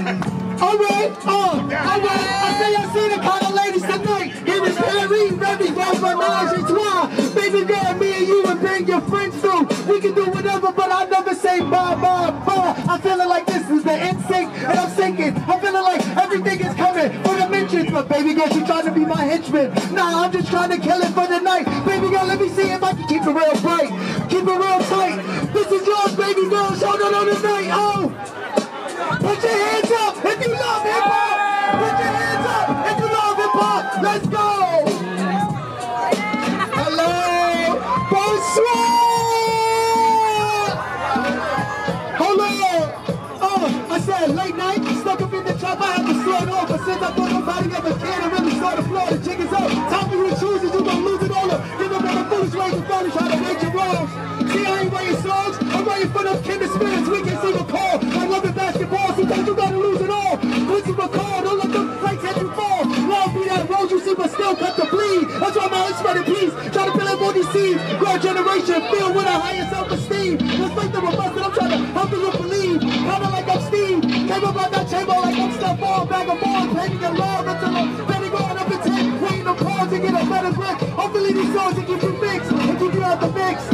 Alright, uh, alright. I say I see the kind of ladies tonight. It is very, very well menage a trois. Baby girl, me and you and bring your friends through. We can do whatever, but I never say bye, bye, bye. I'm feeling like this is the instinct, and I'm sinking. I'm feeling like everything is coming for the mentions. But baby girl, she trying to be my henchman. Nah, I'm just trying to kill it for the night. Baby girl, let me see if I can keep it real bright. Keep it real tight. This is yours, baby girl. Show no the night. Oh. Put your hands it off, but since I thought nobody ever cared, I really start to floor. The is up. Time for you to choose it. You gon' lose it all up. Give up on the foolish ways and finally try to make your wrongs. See, I ain't writing songs. I'm writing for them kindred spirits. We can see the call. I love the basketball. Sometimes you gotta lose it all. Is McCall. Don't let them lights hit you fall. Love be that road you see, but still cut the bleed. That's why my unspotted peace. Try to fill up all these seeds. A generation filled with a higher self-esteem. the ball, taking a love until I'm steady going up and take, waiting to pause to get a better grip. Hopefully these songs can keep you fixed and keep you out the mix.